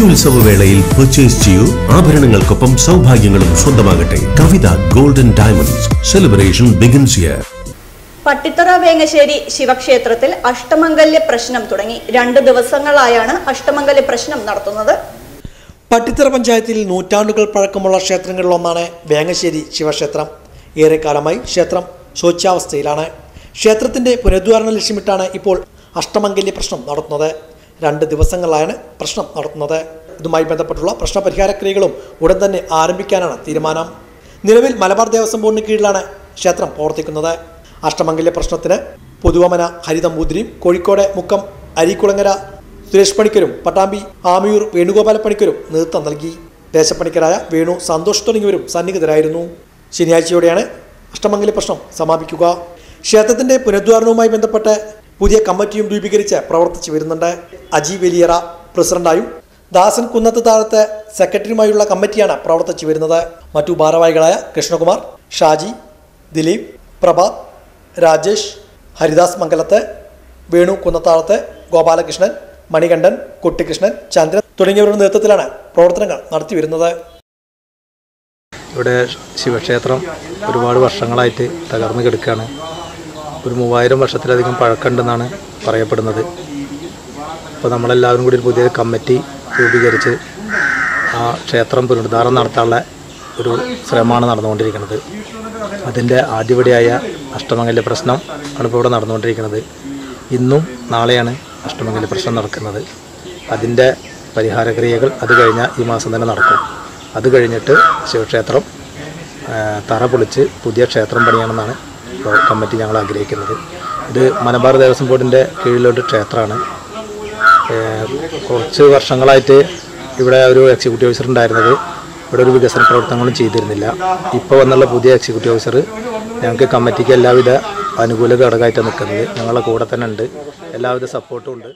ഈ ഉത്സവവേളയിൽ പർച്ചേസ് ചെയ്യൂ. ആഭരണങ്ങൾക്കൊപ്പം സൗഭാഗ്യങ്ങളും സ്വന്തമാകട്ടെ. Kavitha golden diamonds celebration begins here Pattithara Vengassery ശിവക്ഷേത്രത്തിൽ അഷ്ടമംഗല്യ പ്രശ്നം തുടങ്ങി. രണ്ട് ദിവസങ്ങളായാണ് അഷ്ടമംഗല്യ പ്രശ്നം നടത്തുന്നത്. പട്ടിത്തറ പഞ്ചായത്തിൽ നൂറ്റാണ്ടുകൾ പഴക്കമുള്ള ക്ഷേത്രങ്ങളിലൊന്നാണ് വേങ്ങശ്ശേരി ശിവക്ഷേത്രം. ഏറെക്കാലമായി ക്ഷേത്രം ശോച്യാവസ്ഥയിലാണ്. ക്ഷേത്രത്തിന്റെ പുനരുദ്ധാരണ ലക്ഷ്യമിട്ടാണ് ഇപ്പോൾ അഷ്ടമംഗല്യ പ്രശ്നം നടത്തുന്നത്. രണ്ട് ദിവസങ്ങളിലാണ് പ്രശ്നം നടത്തുന്നത്. ഇതുമായി ബന്ധപ്പെട്ടുള്ള പ്രശ്നപരിഹാര ക്രിയകളും ഉടൻ തന്നെ ആരംഭിക്കാനാണ് തീരുമാനം. നിലവിൽ മലബാർ ദേവസ്വം ബോർഡിന് കീഴിലാണ് ക്ഷേത്രം പ്രവർത്തിക്കുന്നത്. അഷ്ടമംഗല്യ പ്രശ്നത്തിന് പുതുവമന ഹരിതമൂതിരിയും കോഴിക്കോട് മുക്കം അരിക്കുളങ്ങര സുരേഷ് പണിക്കരും പട്ടാമ്പി ആമിയൂർ വേണുഗോപാല പണിക്കരും നേതൃത്വം നൽകി. ദേശപ്പണിക്കരായ വേണു സന്തോഷ് തുടങ്ങിയവരും സന്നിഹിതരായിരുന്നു. ശനിയാഴ്ചയോടെയാണ് അഷ്ടമംഗല്യ പ്രശ്നം സമാപിക്കുക. ക്ഷേത്രത്തിന്റെ പുനരുദ്ധാരണവുമായി ബന്ധപ്പെട്ട് പുതിയ കമ്മിറ്റിയും രൂപീകരിച്ച് പ്രവർത്തിച്ചു വരുന്നുണ്ട്. അജി വലിയറ പ്രസിഡന്റായും ദാസൻ കുന്നത്ത് താഴത്ത് സെക്രട്ടറിയുമായുള്ള കമ്മിറ്റിയാണ് പ്രവർത്തിച്ചു വരുന്നത്. മറ്റു ഭാരവാഹികളായ കൃഷ്ണകുമാർ ഷാജി ദിലീപ് പ്രഭാത് രാജേഷ് ഹരിദാസ് മംഗലത്ത് വേണു കുന്നത്താളത്ത് ഗോപാലകൃഷ്ണൻ മണികണ്ഠൻ കുട്ടിക്കൃഷ്ണൻ ചന്ദ്രൻ തുടങ്ങിയവരുടെ നേതൃത്വത്തിലാണ് പ്രവർത്തനങ്ങൾ നടത്തി വരുന്നത്. ഇവിടെ ശിവക്ഷേത്രം ഒരുപാട് വർഷങ്ങളായിട്ട് തകർന്നു കിടക്കുകയാണ്. ഒരു മൂവായിരം വർഷത്തിലധികം പഴക്കമുണ്ടെന്നാണ് പറയപ്പെടുന്നത്. അപ്പോൾ നമ്മളെല്ലാവരും കൂടി പുതിയൊരു കമ്മിറ്റി രൂപീകരിച്ച് ആ ക്ഷേത്രം പുനരുദ്ധാരണം നടത്താനുള്ള ഒരു ശ്രമമാണ് നടന്നുകൊണ്ടിരിക്കുന്നത്. അതിന്റെ ആദ്യപടിയായ അഷ്ടമംഗല്യ പ്രശ്നം ആണ് ഇപ്പോൾ ഇവിടെ നടന്നുകൊണ്ടിരിക്കുന്നത്. ഇന്നും നാളെയാണ് അഷ്ടമംഗല്യ പ്രശ്നം നടക്കുന്നത്. അതിന്റെ പരിഹാരക്രിയകൾ അത് കഴിഞ്ഞാൽ ഈ മാസം തന്നെ നടക്കും. അത് കഴിഞ്ഞിട്ട് ശിവക്ഷേത്രം തറ പൊളിച്ച് പുതിയ ക്ഷേത്രം പണിയണമെന്നാണ് കമ്മിറ്റി ഞങ്ങൾ ആഗ്രഹിക്കുന്നത്. ഇത് മലബാർ ദേവസ്വം ബോർഡിന്റെ കീഴിലുള്ള ക്ഷേത്രമാണ്. കുറച്ച് വർഷങ്ങളായിട്ട് ഇവിടെ ഒരു എക്സിക്യൂട്ടീവ് ഓഫീസർ ഉണ്ടായിരുന്നത്. ഇവിടെ ഒരു വികസന പ്രവർത്തനങ്ങളും ചെയ്തിരുന്നില്ല. ഇപ്പോൾ വന്നുള്ള പുതിയ എക്സിക്യൂട്ടീവ് ഓഫീസർ ഞങ്ങൾക്ക് കമ്മിറ്റിക്ക് എല്ലാവിധ അനുകൂല ഘടകമായിട്ടാണ് നിൽക്കുന്നത്. ഞങ്ങളുടെ കൂടെ തന്നെ ഉണ്ട്. എല്ലാവിധ സപ്പോർട്ടും ഉണ്ട്.